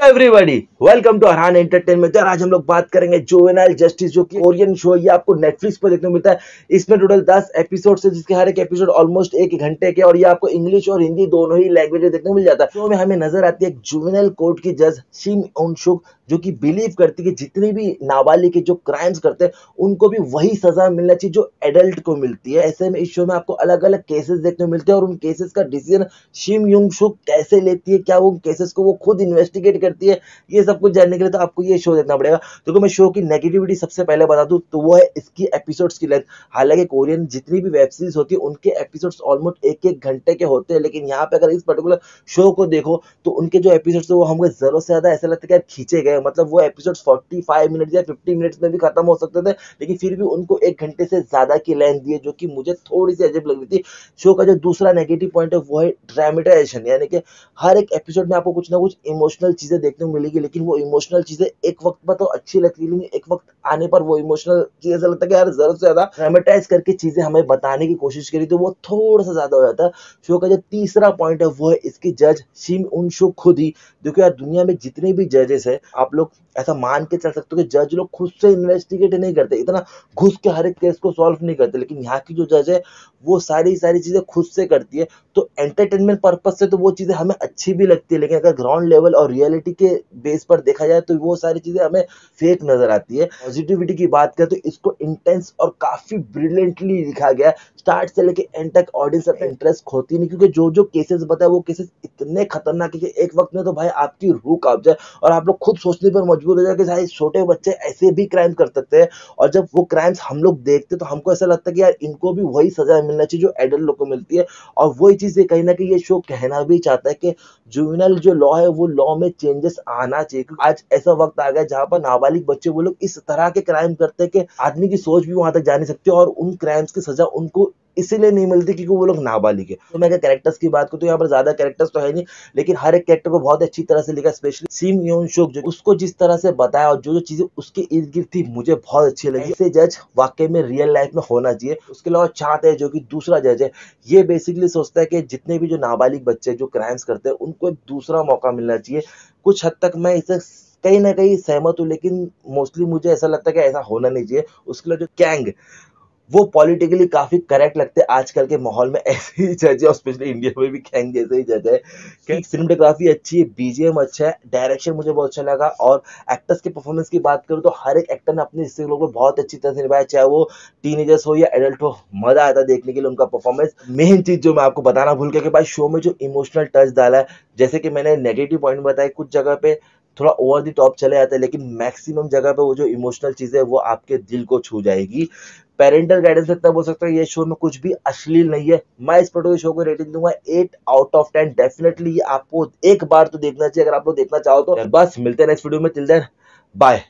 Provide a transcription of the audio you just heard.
Everybody welcome to Arhan Entertainment और आज हम लोग बात करेंगे जोवेनाइल जस्टिस जो कि कोरियन शो ये आपको नेटफ्लिक्स पर देखने को मिलता है। इसमें टोटल 10 एपिसोड है, जिसके हर एक एपिसोड ऑलमोस्ट एक घंटे के और ये आपको इंग्लिश और हिंदी दोनों ही लैंग्वेज में देखने को मिल जाता है। शो में हमें नज़र आती है जुवेनाइल कोर्ट की जज शिम उनशुक जो कि बिलीव करती है कि जितने भी नाबालिग के जो क्राइम्स करते हैं, उनको भी वही सजा मिलना चाहिए जो एडल्ट को मिलती है। ऐसे में इस शो में आपको अलग अलग केसेस देखने को मिलते हैं, और उन केसेस का डिसीज़न शिम युंग शुक कैसे लेती है, क्या वो केसेस को वो खुद इन्वेस्टिगेट करती है, ये सब कुछ जानने के लिए तो आपको ये शो देखना पड़ेगा। तो मैं शो की नेगेटिविटी सबसे पहले बता दूँ तो वो है इसकी एपिसोड्स की लेंथ हालाँकि कोरियन जितनी भी वेब सीरीज़ होती है, उनके एपिसोड्स ऑलमोस्ट एक एक घंटे के होते हैं, लेकिन यहाँ पे अगर इस पर्टिकुलर शो को देखो तो उनके जो एपिसोड्स वो हमको ज़रूरत से ज़्यादा ऐसा लगता है कि खींचे गए मतलब वो एपिसोड फोर्टी फाइव मिनट या फिफ्टी मिनट्स में भी खत्म हो सकते थे, लेकिन फिर भी उनको एक घंटे से ज़्यादा की लेंथ दी है, जो कि मुझे थोड़ी सी अजीब लग रही थी। शो का जो दूसरा नेगेटिव पॉइंट है, वो है ड्रामेटाइजेशन यानी कि हर एक एपिसोड में आपको कुछ ना कुछ इमोशनल चीज़ें देखने को मिलेगी, लेकिन वो इमोशनल चीज़ें एक वक्त पर तो अच्छी लगती लेकिन एक वक्त आने पर वो इमोशनल चीज़ ऐसा लगता है कि यार ज़रूरत से ज़्यादा ड्रामेटाइज करके चीज़ें हमें बताने की कोशिश करी तो वो थोड़ा सा ज़्यादा हो जाता। है शो का जो तीसरा पॉइंट है, वो है इसकी जज शिम उन शो खुद ही। देखो यार, दुनिया में जितने भी जजेस है, आप लोग ऐसा मान के चल सकते हो कि जज लोग खुद से इन्वेस्टिगेट नहीं करते, इतना घुस के हर एक केस को सॉल्व नहीं करते, लेकिन यहाँ की जो जज है, वो सारी सारी चीज़ें खुद से करती है। तो एंटरटेनमेंट पर्पज से तो वो चीज़ें हमें अच्छी भी लगती है, लेकिन अगर ग्राउंड लेवल और रियलिटी के बेस पर देखा जाए तो वो सारी चीज़ें हमें फेक नज़र आती है। पॉजिटिविटी की बात करें तो इसको इंटेंस और काफ़ी ब्रिलियंटली लिखा गया स्टार्ट से लेके एंड तक ऑडियंस अपना इंटरेस्ट खोती नहीं क्योंकि जो जो केसेस बताए वो केसेस इतने खतरनाक है कि एक वक्त में तो भाई आपकी रूह काँप जाए और आप लोग खुद सोचने पर मजबूर हो जाए कि शायद छोटे बच्चे ऐसे भी क्राइम कर सकते हैं। और जब वो क्राइम्स हम लोग देखते तो हमको ऐसा लगता है कि यार इनको भी वही सजा मिलना चाहिए जो एडल्ट लोग को मिलती है। और वही चीज़ ये कहीं ना कहीं ये शो कहना भी चाहता है कि जुविनल जो लॉ है वो लॉ में चेंजेस आना चाहिए। आज ऐसा वक्त आ गया जहाँ पर नाबालिग बच्चे वो लोग इस तरह के क्राइम करते हैं कि आदमी की सोच भी वहाँ तक जा नहीं सकती और उन क्राइम्स की सजा उनको इसीलिए नहीं मिलती क्योंकि वो लोग नाबालिग है। तो मैं कैरेक्टर्स की बात करूँ तो यहाँ पर ज़्यादा कैरेक्टर्स तो है नहीं लेकिन हर एक कैरेक्टर को बहुत अच्छी तरह से लिखा स्पेशली सीम योन शोक जो उसको जिस तरह से बताया और जो जो चीज़ें उसके इर्द गिर्द थी मुझे बहुत अच्छी लगी। ऐसे जज वाकई में रियल लाइफ में होना चाहिए। उसके अलावा चाहते है जो कि दूसरा जज है। ये बेसिकली सोचता है कि जितने भी जो नाबालिग बच्चे जो क्राइम्स करते हैं उनको एक दूसरा मौका मिलना चाहिए। कुछ हद तक मैं इसे कहीं ना कहीं सहमत हूँ लेकिन मोस्टली मुझे ऐसा लगता है कि ऐसा होना नहीं चाहिए। उसके लिए जो कैंग वो पॉलिटिकली काफ़ी करेक्ट लगते हैं। आजकल के माहौल में ऐसे ही जज है और स्पेशली इंडिया में भी कैंग जैसे ही जज है। कि सिनेमेटोग्राफी अच्छी है बीजीएम अच्छा है डायरेक्शन मुझे बहुत अच्छा लगा। और एक्टर्स के परफॉर्मेंस की बात करूँ तो हर एक एक्टर ने अपने हिस्से लोग में बहुत अच्छी तरह से निभाया चाहे वो टीनेजर्स हो या एडल्ट हो। मज़ा आता देखने के लिए उनका परफॉर्मेंस मेन चीज़ जो मैं आपको बताना भूल गया कि भाई शो में जो इमोशनल टच डाला है जैसे कि मैंने नेगेटिव पॉइंट बताया कुछ जगह पे थोड़ा ओवर दी टॉप चले जाते हैं, लेकिन मैक्सिमम जगह पे वो जो इमोशनल चीज़ है, वो आपके दिल को छू जाएगी। पेरेंटल गाइडेंस इतना बोल सकता है, ये शो में कुछ भी अश्लील नहीं है। मैं इस पर्टिकुलर शो को रेटिंग दूँगा eight out of ten definitely आपको एक बार तो देखना चाहिए, अगर आप लोग देखना चाहो तो। बस, मिलते हैं नेक्स्ट वीडियो में। Till then bye